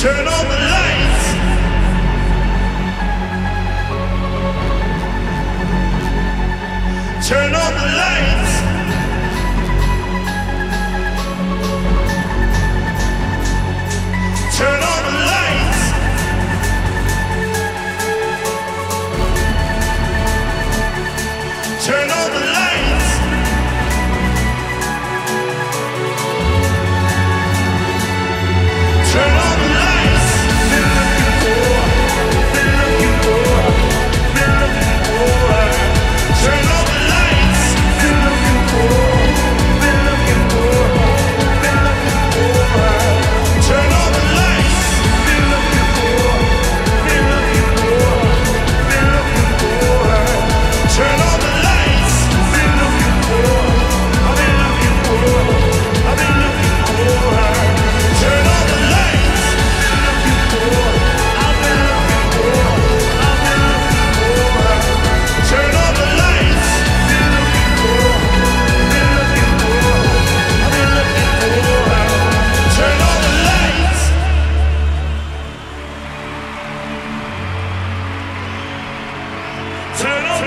Turn on the lights. Turn on the lights. Turn